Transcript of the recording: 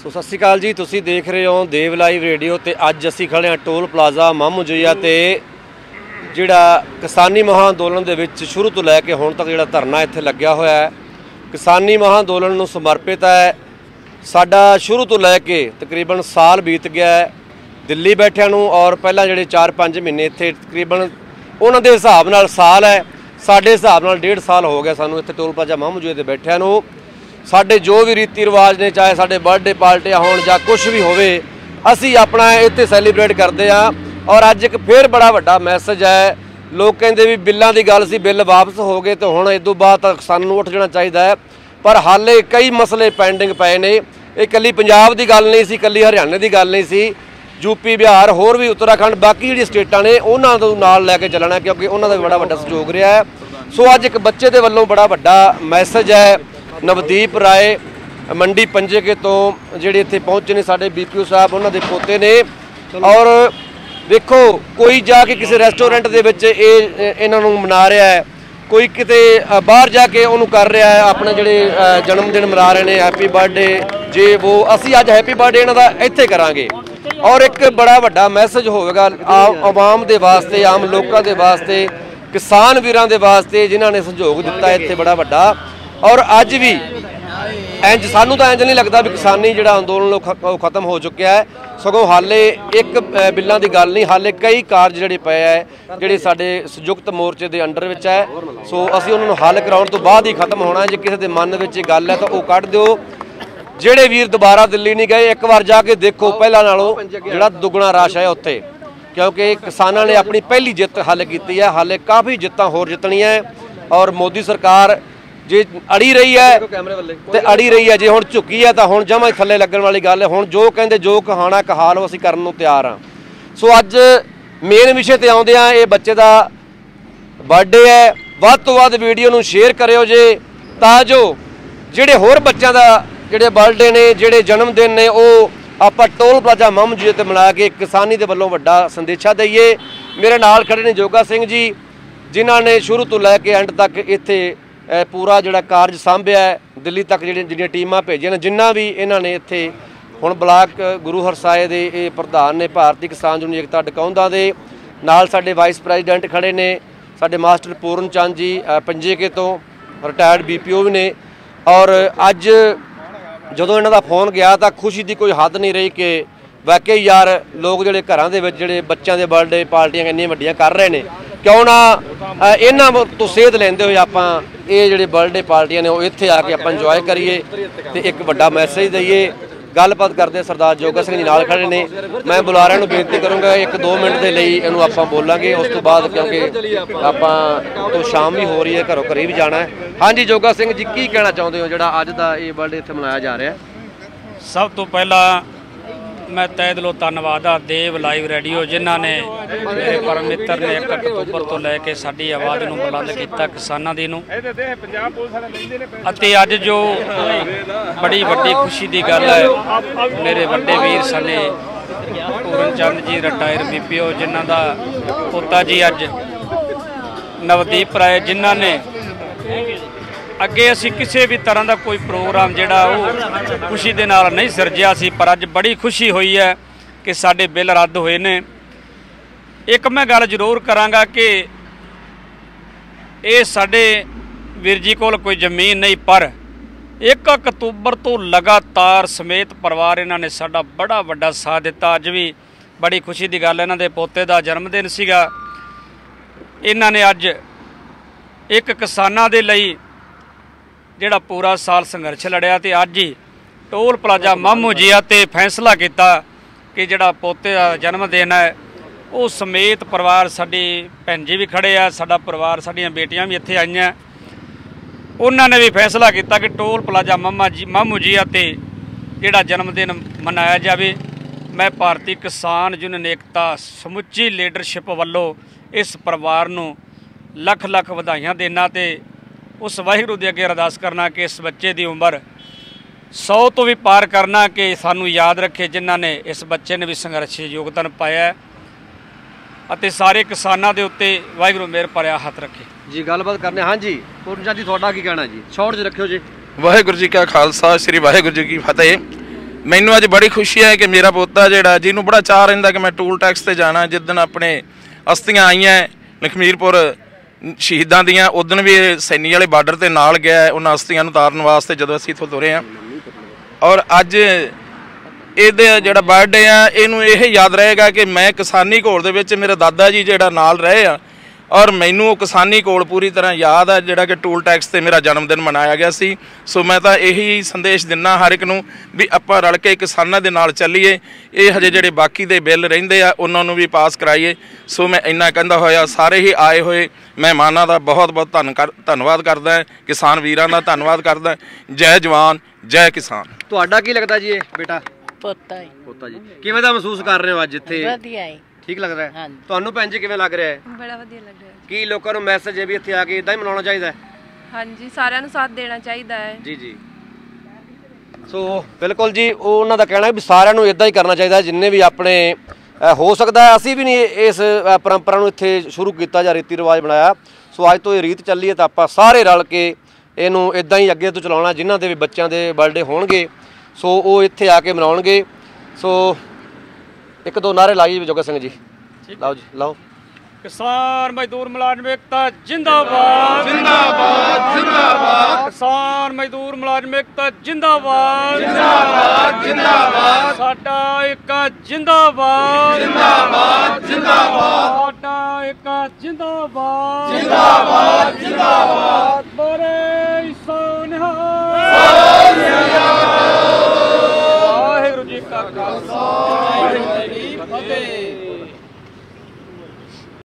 ਸੋ ਸਤਿ ਸ਼੍ਰੀ ਅਕਾਲ ਜੀ, ਤੁਸੀਂ ਦੇਖ ਰਹੇ ਹੋ ਦੇਵ ਲਾਈਵ ਰੇਡੀਓ ਤੇ ਅੱਜ ਅਸੀਂ ਖੜੇ ਹਾਂ ਟੋਲ ਪਲਾਜ਼ਾ ਮਾਮੂਜਈਆ ਤੇ ਜਿਹੜਾ ਕਿਸਾਨੀ ਮਹਾਂ ਅੰਦੋਲਨ ਦੇ ਵਿੱਚ ਸ਼ੁਰੂ ਤੋਂ ਲੈ ਕੇ ਹੁਣ ਤੱਕ ਜਿਹੜਾ ਧਰਨਾ ਇੱਥੇ ਲੱਗਿਆ ਹੋਇਆ ਹੈ। ਕਿਸਾਨੀ ਮਹਾਂ ਅੰਦੋਲਨ ਨੂੰ ਸਮਰਪਿਤ ਹੈ। ਸਾਡਾ ਸ਼ੁਰੂ ਤੋਂ ਲੈ ਕੇ ਤਕਰੀਬਨ ਸਾਲ ਬੀਤ ਗਿਆ ਹੈ। ਦਿੱਲੀ ਬੈਠਿਆਂ ਨੂੰ ਔਰ ਪਹਿਲਾਂ ਜਿਹੜੇ 4-5 ਮਹੀਨੇ ਇੱਥੇ ਤਕਰੀਬਨ ਉਹਨਾਂ ਦੇ ਹਿਸਾਬ ਨਾਲ ਸਾਲ ਹੈ। ਸਾਡੇ ਹਿਸਾਬ ਨਾਲ ਡੇਢ ਸਾਲ ਹੋ ਗਿਆ ਸਾਨੂੰ ਇੱਥੇ ਟੋਲ ਪਲਾਜ਼ਾ ਮਾਮੂਜਈਆ ਤੇ ਬੈਠਿਆਂ ਨੂੰ। ਸਾਡੇ ਜੋ ਵੀ ਰੀਤੀ ਰਿਵਾਜ ਨੇ, ਚਾਹੇ ਸਾਡੇ ਬਰਥਡੇ ਪਾਰਟੀਆਂ ਹੋਣ ਜਾਂ ਕੁਝ ਵੀ ਹੋਵੇ, ਅਸੀਂ ਆਪਣਾ ਇੱਥੇ ਸੈਲੀਬ੍ਰੇਟ ਕਰਦੇ ਆ ਔਰ ਅੱਜ ਇੱਕ ਫੇਰ ਬੜਾ ਵੱਡਾ ਮੈਸੇਜ ਹੈ। ਲੋਕ ਕਹਿੰਦੇ ਵੀ ਬਿੱਲਾਂ ਦੀ ਗੱਲ ਸੀ, ਬਿੱਲ ਵਾਪਸ ਹੋ ਗਏ ਤੇ ਹੁਣ ਇਸ ਤੋਂ ਬਾਅਦ ਤਾਂ ਸਾਨੂੰ ਉੱਠ ਜਾਣਾ ਚਾਹੀਦਾ ਹੈ। ਪਰ ਹਾਲੇ ਕਈ ਮਸਲੇ ਪੈਂਡਿੰਗ ਪਏ ਨੇ। ਇਹ ਇਕੱਲੀ ਪੰਜਾਬ ਦੀ ਗੱਲ ਨਹੀਂ ਸੀ, ਇਕੱਲੀ ਹਰਿਆਣੇ ਦੀ ਗੱਲ ਨਹੀਂ ਸੀ। ਯੂਪੀ ਬਿਹਾਰ, ਹੋਰ ਵੀ ਉੱਤਰਾਖੰਡ, ਬਾਕੀ ਜਿਹੜੀ ਸਟੇਟਾਂ ਨੇ, ਉਹਨਾਂ ਨੂੰ ਨਾਲ ਲੈ ਕੇ ਚੱਲਣਾ ਕਿਉਂਕਿ ਉਹਨਾਂ ਦਾ ਵੀ ਬੜਾ ਵੱਡਾ ਸਹਿਯੋਗ ਰਿਹਾ ਹੈ। ਸੋ ਅੱਜ ਇੱਕ ਬੱਚੇ ਦੇ ਵੱਲੋਂ ਬੜਾ ਵੱਡਾ ਮੈਸੇਜ ਹੈ। ਨਵਦੀਪ ਰਾਏ ਮੰਡੀ ਪੰਜੇਕੇ ਤੋਂ ਜਿਹੜੇ ਇੱਥੇ ਪਹੁੰਚੇ ਨੇ ਸਾਡੇ ਬੀਪੀਓ ਸਾਹਿਬ ਉਹਨਾਂ ਦੇ ਪੋਤੇ ਨੇ। ਔਰ ਵੇਖੋ ਕੋਈ ਜਾ ਕੇ ਕਿਸੇ ਰੈਸਟੋਰੈਂਟ ਦੇ ਵਿੱਚ ਇਹ ਇਹ- ਇਹਨਾਂ ਨੂੰ ਮਨਾ ਰਿਹਾ ਹੈ। ਕੋਈ ਕਿਤੇ ਬਾਹਰ ਜਾ ਕੇ ਉਹਨੂੰ ਕਰ ਰਿਹਾ ਹੈ। ਆਪਣੇ ਜਿਹੜੇ ਜਨਮ ਦਿਨ ਮਨਾ ਰਹੇ ਨੇ ਹੈਪੀ ਬਰਥਡੇ ਜੇ ਉਹ ਅਸੀਂ ਅੱਜ ਹੈਪੀ ਬਰਥਡੇ ਇਹਨਾਂ ਦਾ ਇੱਥੇ ਕਰਾਂਗੇ। ਔਰ ਇੱਕ ਬੜਾ ਵੱਡਾ ਮੈਸੇਜ ਹੋਵੇਗਾ ਆਮ ਆਵਾਮ ਦੇ ਵਾਸਤੇ ਆਮ ਲੋਕਾਂ ਦੇ ਵਾਸਤੇ ਕਿਸਾਨ ਵੀਰਾਂ ਦੇ ਵਾਸਤੇ ਜਿਨ੍ਹਾਂ ਨੇ ਸਹਿਯੋਗ ਦਿੱਤਾ ਇੱਥੇ ਬੜਾ ਵੱਡਾ। ਔਰ ਅੱਜ ਵੀ ਇੰਜ ਸਾਨੂੰ ਤਾਂ ਇੰਜ ਨਹੀਂ ਲੱਗਦਾ ਵੀ ਕਿਸਾਨੀ ਜਿਹੜਾ ਅੰਦੋਲਨ ਉਹ ਖ- ਉਹ ਖਤਮ ਹੋ ਚੁੱਕਿਆ ਹੈ। ਸਗੋਂ ਹਾਲੇ ਇੱਕ ਬਿੱਲਾਂ ਦੀ ਗੱਲ ਨਹੀਂ, ਹਾਲੇ ਕਈ ਕਾਰਜ ਜਿਹੜੇ ਪਏ ਹੈ, ਜਿਹੜੇ ਸਾਡੇ ਸੰਯੁਕਤ ਮੋਰਚੇ ਦੇ ਅੰਡਰ ਵਿੱਚ ਹੈ। ਸੋ ਅਸੀਂ ਉਹਨਾਂ ਨੂੰ ਹੱਲ ਕਰਾਉਣ ਤੋਂ ਬਾਅਦ ਹੀ ਖਤਮ ਹੋਣਾ ਜੇ ਕਿਸੇ ਦੇ ਮਨ ਵਿੱਚ ਇਹ ਗੱਲ ਹੈ ਤਾਂ ਉਹ ਕੱਢ ਦਿਓ। ਜਿਹੜੇ ਵੀਰ ਦੁਬਾਰਾ ਦਿੱਲੀ ਨਹੀਂ ਗਏ, ਇੱਕ ਵਾਰ ਜਾ ਕੇ ਦੇਖੋ ਪਹਿਲਾਂ ਨਾਲੋਂ ਜਿਹੜਾ ਦੁੱਗਣਾ ਰਾਸ਼ ਹੈ ਉੱਥੇ। ਕਿਉਂਕਿ ਕਿਸਾਨਾਂ ਨੇ ਆਪਣੀ ਪਹਿਲੀ ਜਿੱਤ ਹੱਲ ਕੀਤੀ ਹੈ। ਹਾਲੇ ਕਾਫੀ ਜਿੱਤਾਂ ਹੋਰ ਜਿੱਤਣੀਆਂ ਔਰ ਮੋਦੀ ਸਰਕਾਰ ਜੇ ਅੜੀ ਰਹੀ ਹੈ ਤੇ ਅੜੀ ਰਹੀ ਹੈ ਜੇ ਹੁਣ ਝੁੱਕੀ ਹੈ ਤਾਂ ਹੁਣ ਜਮਾਂ ਹੀ ਥੱਲੇ ਲੱਗਣ ਵਾਲੀ ਗੱਲ ਹੈ। ਹੁਣ ਜੋ ਕਹਿੰਦੇ ਜੋ ਕਹਾਣਾ ਕਹਾ ਲਓ ਅਸੀਂ ਕਰਨ ਨੂੰ ਤਿਆਰ ਹਾਂ। ਸੋ ਅੱਜ ਮੇਨ ਵਿਸ਼ੇ ਤੇ ਆਉਂਦੇ ਆ ਇਹ ਬੱਚੇ ਦਾ ਬਰਥਡੇ ਹੈ। ਵੱਧ ਤੋਂ ਵੱਧ ਵੀਡੀਓ ਨੂੰ ਸ਼ੇਅਰ ਕਰਿਓ ਜੇ। ਤਾਂ ਜੋ ਜਿਹੜੇ ਹੋਰ ਬੱਚਿਆਂ ਦਾ ਜਿਹੜੇ ਬਰਥਡੇ ਨੇ ਜਿਹੜੇ ਜਨਮ ਦਿਨ ਨੇ ਉਹ ਆਪਾਂ ਟੋਲ ਪਲਾਜ਼ਾ ਮਮਜੀ ਤੇ ਮਨਾ ਕੇ ਕਿਸਾਨੀ ਦੇ ਵੱਲੋਂ ਵੱਡਾ ਸੰਦੇਸ਼ਾ ਦਈਏ। ਮੇਰੇ ਨਾਲ ਖੜੇ ਨੇ ਜੋਗਾ ਸਿੰਘ ਜੀ ਜਿਨ੍ਹਾਂ ਨੇ ਸ਼ੁਰੂ ਤੋਂ ਲੈ ਕੇ ਐਂਡ ਤੱਕ ਇੱਥੇ ਪੂਰਾ ਜਿਹੜਾ ਕਾਰਜ ਸਾਂਭਿਆ ਦਿੱਲੀ ਤੱਕ ਜਿਹੜੀਆਂ ਜਿਹੜੀਆਂ ਟੀਮਾਂ ਭੇਜੀਆਂ ਨੇ ਜਿੰਨਾ ਵੀ ਇਹਨਾਂ ਨੇ ਇੱਥੇ ਹੁਣ ਬਲਾਕ ਗੁਰੂ ਹਰਸਾਏ ਦੇ ਇਹ ਪ੍ਰਧਾਨ ਨੇ ਭਾਰਤੀ ਕਿਸਾਨ ਯੂਨੀਅਨ ਏਕਤਾ ਡਕਾਉਂਦਾ ਦੇ ਨਾਲ ਸਾਡੇ ਵਾਈਸ ਪ੍ਰੈਜ਼ੀਡੈਂਟ ਖੜੇ ਨੇ ਸਾਡੇ ਮਾਸਟਰ ਪੂਰਨ ਚੰਦ ਜੀ ਅ, ਪੰਜੇਕੇ ਤੋਂ ਰਿਟਾਇਰਡ ਬੀਪੀਓ ਵੀ ਨੇ ਔਰ ਅੱਜ ਜਦੋਂ ਇਹਨਾਂ ਦਾ ਫੋਨ ਗਿਆ ਤਾਂ ਖੁਸ਼ੀ ਦੀ ਕੋਈ ਹੱਦ ਨਹੀਂ ਰਹੀ ਕਿ ਵਾਕਈ ਯਾਰ ਲੋਕ ਜਿਹੜੇ ਘਰਾਂ ਦੇ ਵਿੱਚ ਜਿਹੜੇ ਬੱਚਿਆਂ ਦੇ ਬਰਥਡੇ ਪਾਰਟੀਆਂ ਇੰਨੀਆਂ ਵੱਡੀਆਂ ਕਰ ਰਹੇ ਨੇ ਕਿਉਂ ਨਾ ਇਹਨਾਂ ਤੋਂ ਸੇਧ ਲੈਂਦੇ ਹੋਏ ਆਪਾਂ ਇਹ ਜਿਹੜੇ ਬਰਥਡੇ ਪਾਰਟੀਆਂ ਨੇ ਉਹ ਇੱਥੇ ਆ ਕੇ ਆਪਾਂ ਇੰਜੋਏ ਕਰੀਏ ਤੇ ਇੱਕ ਵੱਡਾ ਮੈਸੇਜ ਦਈਏ। ਗੱਲਬਾਤ ਕਰਦੇ ਸਰਦਾਰ ਜੋਗਾ ਸਿੰਘ ਜੀ ਨਾਲ ਖੜੇ ਨੇ। ਮੈਂ ਬੁਲਾਰਿਆਂ ਨੂੰ ਬੇਨਤੀ ਕਰੂੰਗਾ, ਇੱਕ 2 ਮਿੰਟ ਦੇ ਲਈ ਇਹਨੂੰ ਆਪਾਂ ਬੋਲਾਂਗੇ। ਉਸ ਤੋਂ ਬਾਅਦ ਕਿਉਂਕਿ ਆਪਾਂ ਤੋਂ ਸ਼ਾਮ ਵੀ ਹੋ ਰਹੀ ਹੈ, ਘਰੋਂ ਘਰੇ ਵੀ ਜਾਣਾ ਹੈ। ਹਾਂਜੀ ਜੋਗਾ ਸਿੰਘ ਜੀ, ਕੀ ਕਹਿਣਾ ਚਾਹੁੰਦੇ ਹੋ ਜਿਹੜਾ ਅੱਜ ਦਾ ਇਹ ਬਰਥਡੇ ਇੱਥੇ ਮਨਾਇਆ ਜਾ ਰਿਹਾ ਸਭ ਤੋਂ ਪਹਿਲਾਂ ਮੈਂ ਤਹਿ ਦਿਲੋਂ ਧੰਨਵਾਦ ਆ ਦੇਵ ਲਾਈਵ ਰੇਡੀਓ, ਜਿਨ੍ਹਾਂ ਨੇ ਮੇਰੇ ਪਰਮ ਮਿੱਤਰ ਨੇ 1 ਅਕਤੂਬਰ ਤੋਂ ਲੈ ਕੇ ਸਾਡੀ ਆਵਾਜ਼ ਨੂੰ ਬੁਲੰਦ ਕੀਤਾ ਕਿਸਾਨਾਂ ਦੀ ਨੂੰ। ਅਤੇ ਅੱਜ ਜੋ ਬੜੀ ਵੱਡੀ ਖੁਸ਼ੀ ਦੀ ਗੱਲ ਹੈ, ਮੇਰੇ ਵੱਡੇ ਵੀਰ ਸਾਡੇ ਪੂਰਨ ਚੰਦ ਜੀ ਰਿਟਾਇਰ ਬੀਪੀਓ ਜਿਨ੍ਹਾਂ ਦਾ ਪੋਤਾ ਜੀ ਅੱਜ ਨਵਦੀਪ ਰਾਏ, ਜਿਨ੍ਹਾਂ ਨੇ ਅੱਗੇ ਅਸੀਂ ਕਿਸੇ ਵੀ ਤਰ੍ਹਾਂ ਦਾ ਕੋਈ ਪ੍ਰੋਗਰਾਮ ਜਿਹੜਾ ਉਹ ਖੁਸ਼ੀ ਦੇ ਨਾਲ ਨਹੀਂ ਸਿਰਜਿਆ ਸੀ, ਪਰ ਅੱਜ ਬੜੀ ਖੁਸ਼ੀ ਹੋਈ ਹੈ ਕਿ ਸਾਡੇ ਬਿੱਲ ਰੱਦ ਹੋਏ ਨੇ। ਇੱਕ ਮੈਂ ਗੱਲ ਜ਼ਰੂਰ ਕਰਾਂਗਾ ਕਿ ਇਹ ਸਾਡੇ ਵੀਰ ਜੀ ਕੋਲ ਕੋਈ ਜ਼ਮੀਨ ਨਹੀਂ, ਪਰ 1 ਅਕਤੂਬਰ ਤੋਂ ਲਗਾਤਾਰ ਸਮੇਤ ਪਰਿਵਾਰ ਇਹਨਾਂ ਨੇ ਸਾਡਾ ਬੜਾ ਵੱਡਾ ਸਾਥ ਦਿੱਤਾ। ਅੱਜ ਵੀ ਬੜੀ ਖੁਸ਼ੀ ਦੀ ਗੱਲ ਇਹਨਾਂ ਦੇ ਪੋਤੇ ਦਾ ਜਨਮ ਦਿਨ ਸੀਗਾ। ਇਹਨਾਂ ਨੇ ਅੱਜ ਇੱਕ ਕਿਸਾਨਾਂ ਦੇ ਲਈ ਜਿਹੜਾ ਪੂਰਾ ਸਾਲ ਸੰਘਰਸ਼ ਲੜਿਆ ਤੇ ਅੱਜ ਹੀ ਟੋਲ ਪਲਾਜ਼ਾ ਮਾਮੂ ਜੀਆ ਤੇ ਫੈਸਲਾ ਕੀਤਾ ਕਿ ਜਿਹੜਾ ਪੋਤੇ ਦਾ ਜਨਮ ਦਿਨ ਹੈ, ਉਹ ਸਮੇਤ ਪਰਿਵਾਰ ਸਾਡੀ ਭੈਣ ਜੀ ਵੀ ਖੜੇ ਆ, ਸਾਡਾ ਪਰਿਵਾਰ, ਸਾਡੀਆਂ ਬੇਟੀਆਂ ਵੀ ਇੱਥੇ ਆਈਆਂ। ਉਹਨਾਂ ਨੇ ਵੀ ਫੈਸਲਾ ਕੀਤਾ ਕਿ ਟੋਲ ਪਲਾਜ਼ਾ ਮਾਮਾ ਜੀ ਮਾਮੂ ਜੀਆ ਤੇ ਜਿਹੜਾ ਜਨਮ ਦਿਨ ਮਨਾਇਆ ਜਾਵੇ। ਮੈਂ ਭਾਰਤੀ ਕਿਸਾਨ ਯੂਨੀਅਨ ਏਕਤਾ ਸਮੁੱਚੀ ਲੀਡਰਸ਼ਿਪ ਵੱਲੋਂ ਇਸ ਪਰਿਵਾਰ ਨੂੰ ਲੱਖ ਲੱਖ ਵਧਾਈਆਂ ਦੇਣਾ ਤੇ ਉਸ ਵਾਹਿਗੁਰੂ ਦੇ ਅੱਗੇ ਅਰਦਾਸ ਕਰਨਾ ਕਿ ਇਸ ਬੱਚੇ ਦੀ ਉਮਰ 100 ਤੋਂ ਵੀ ਪਾਰ ਕਰਨਾ ਕਿ ਸਾਨੂੰ ਯਾਦ ਰੱਖੇ ਜਿਨ੍ਹਾਂ ਨੇ ਇਸ ਬੱਚੇ ਨੇ ਵੀ ਸੰਘਰਸ਼ ਯੋਗਦਾਨ ਪਾਇਆ ਅਤੇ ਸਾਰੇ ਕਿਸਾਨਾਂ ਦੇ ਉੱਤੇ ਵਾਹਿਗੁਰੂ ਮਿਹਰ ਭਰਿਆ ਹੱਥ ਰੱਖੇ। ਜੀ ਗੱਲਬਾਤ ਕਰਨੇ। ਹਾਂਜੀ ਪੂਰਨ ਜੀ ਤੁਹਾਡਾ ਕੀ ਕਹਿਣਾ ਜੀ? ਸ਼ਾਰਟ 'ਚ ਰੱਖਿਓ ਜੀ। ਵਾਹਿਗੁਰੂ ਜੀ ਕਾ ਖਾਲਸਾ ਸ੍ਰੀ ਵਾਹਿਗੁਰੂ ਜੀ ਕੀ ਫਤਿਹ। ਮੈਨੂੰ ਅੱਜ ਬੜੀ ਖੁਸ਼ੀ ਹੈ ਕਿ ਮੇਰਾ ਪੋਤਾ ਜਿਹੜਾ ਜਿਹਨੂੰ ਬੜਾ ਚਾਹ ਰਹਿੰਦਾ ਕਿ ਮੈਂ ਟੂਲ ਟੈਕਸ ਤੇ ਜਾਣਾ ਜਿੱਦਣ ਆਪਣੇ ਅਸਥੀਆਂ ਆਈਆਂ ਲਖਮੀਰਪੁਰ ਸ਼ਹੀਦਾਂ ਦੀਆਂ ਉਦੋਂ ਵੀ ਇਹ ਸੈਨੀ ਵਾਲੇ ਬਾਰਡਰ ਤੇ ਨਾਲ ਗਿਆ ਉਹਨਾਂ ਅਸਤੀਆਂ ਨੂੰ ਤਾਰਨ ਵਾਸਤੇ ਜਦੋਂ ਅਸੀਂ ਇੱਥੋਂ ਤੁਰੇ ਹਾਂ। ਔਰ ਅੱਜ ਇਹਦੇ ਜਿਹੜਾ ਬਰਥਡੇ ਆ, ਇਹਨੂੰ ਇਹ ਯਾਦ ਰਹੇਗਾ ਕਿ ਮੈਂ ਕਿਸਾਨੀ ਘੋਲ ਦੇ ਵਿੱਚ ਮੇਰਾ ਦਾਦਾ ਜੀ ਜਿਹੜਾ ਨਾਲ ਰਹੇ ਆ ਔਰ ਮੈਨੂੰ ਉਹ ਕਿਸਾਨੀ ਘੋਲ ਪੂਰੀ ਤਰ੍ਹਾਂ ਯਾਦ ਆ ਜਿਹੜਾ ਕਿ ਟੂਲ ਟੈਕਸ ਤੇ ਮੇਰਾ ਜਨਮ ਦਿਨ ਮਨਾਇਆ ਗਿਆ ਸੀ। ਸੋ ਮੈਂ ਤਾਂ ਇਹੀ ਸੰਦੇਸ਼ ਦਿੰਨਾ ਹਰ ਇੱਕ ਨੂੰ ਵੀ ਆਪਾਂ ਰਲ ਕੇ ਕਿਸਾਨਾਂ ਦੇ ਨਾਲ ਚੱਲੀਏ। ਇਹ ਹਜੇ ਜਿਹੜੇ ਬਾਕੀ ਦੇ ਬਿੱਲ ਰਹਿੰਦੇ ਆ ਉਹਨਾਂ ਨੂੰ ਵੀ ਪਾਸ ਕਰਾਈਏ। ਸੋ ਮੈਂ ਇੰਨਾ ਕਹਿੰਦਾ ਹੋਇਆ ਸਾਰੇ ਹੀ ਆਏ ਹੋਏ ਮਹਿਮਾਨਾਂ ਦਾ ਬਹੁਤ ਬਹੁਤ ਧੰਨ ਕਰ- ਧੰਨਵਾਦ ਕਰਦਾ ਹਾਂ। ਕਿਸਾਨ ਵੀਰਾਂ ਦਾ ਧੰਨਵਾਦ ਕਰਦਾ। ਜੈ ਜਵਾਨ ਜੈ ਕਿਸਾਨ। ਤੁਹਾਡਾ ਕੀ ਲੱਗਦਾ ਜੀ ਇਹ ਬੇਟਾ? ਪੁੱਤਾ ਹੀ ਪੋਤਾ ਜੀ। ਕਿਵੇਂ ਦਾ ਮਹਿਸੂਸ ਕਰ ਰਹੇ ਹੋ ਅੱਜ ਇੱਥੇ? ਵਧੀਆ ਹੀ ਠੀਕ ਲੱਗ ਰਿਹਾ ਹੈ? ਹਾਂਜੀ। ਤੁਹਾਨੂੰ ਭੈਣ ਜੀ ਕਿਵੇਂ ਲੱਗ ਰਿਹਾ ਹੈ? ਬੜਾ ਵਧੀਆ ਲੱਗ ਰਿਹਾ ਹੈ। ਕੀ ਲੋਕਾਂ ਨੂੰ ਮੈਸੇਜ ਹੈ ਵੀ ਇੱਥੇ ਆ ਕੇ ਇਦਾਂ ਹੀ ਮਨਾਉਣਾ ਚਾਹੀਦਾ ਹੈ? ਹਾਂਜੀ ਸਾਰਿਆਂ ਨੂੰ ਸਾਥ ਦੇਣਾ ਚਾਹੀਦਾ ਹੈ। ਜੀ ਜੀ। ਸੋ ਬਿਲਕੁਲ ਜੀ ਉਹ ਉਹਨਾਂ ਦਾ ਕਹਿਣਾ ਹੈ ਵੀ ਸਾਰਿਆਂ ਨੂੰ ਇਦਾਂ ਹੀ ਕਰਨਾ ਚਾਹੀਦਾ ਹੈ, ਜਿੰਨੇ ਵੀ ਆਪਣੇ ਅ, ਹੋ ਸਕਦਾ ਹੈ। ਅਸੀਂ ਵੀ ਨਹੀਂ ਇਸ ਅ, ਪਰੰਪਰਾ ਨੂੰ ਇੱਥੇ ਸ਼ੁਰੂ ਕੀਤਾ ਜਾਂ ਰੀਤੀ ਰਿਵਾਜ ਬਣਾਇਆ। ਸੋ ਅੱਜ ਤੋਂ ਇਹ ਰੀਤ ਚੱਲੀ ਹੈ ਤਾਂ ਆਪਾਂ ਸਾਰੇ ਰਲ ਕੇ ਇਹਨੂੰ ਇਦਾਂ ਹੀ ਅੱਗੇ ਤੋਂ ਚਲਾਉਣਾ ਜਿਨ੍ਹਾਂ ਦੇ ਵੀ ਬੱਚਿਆਂ ਦੇ ਬਰਥਡੇ ਹੋਣਗੇ। ਸੋ ਉਹ ਇੱਥੇ ਆ ਕੇ ਮਨਾਉਣਗੇ। ਸੋ ਇੱਕ ਦੋ ਨਾਰੇ ਲਾਈਏ ਜੋਗਾ ਸਿੰਘ ਜੀ। ਲਾਓ ਜੀ ਲਾਓ। ਕਿਸਾਨ ਮਜ਼ਦੂਰ ਮੁਲਾਜ਼ਮ ਏਕਤਾ ਜਿੰਦਾਬਾਦ। ਜਿੰਦਾਬਾਦ ਜਿੰਦਾਬਾਦ। ਕਿਸਾਨ ਮਜ਼ਦੂਰ ਮੁਲਾਜ਼ਮ ਏਕਤਾ ਜਿੰਦਾਬਾਦ। ਜਿੰਦਾਬਾਦ ਜਿੰਦਾਬਾਦ। ਸਾਡਾ ਏਕਾ ਜਿੰਦਾਬਾਦ। ਜਿੰਦਾਬਾਦ ਜਿੰਦਾਬਾਦ। ਸਾਡਾ ਜਿੰਦਾਬਾਦ ਜਿੰਦਾਬਾਦ।